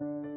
you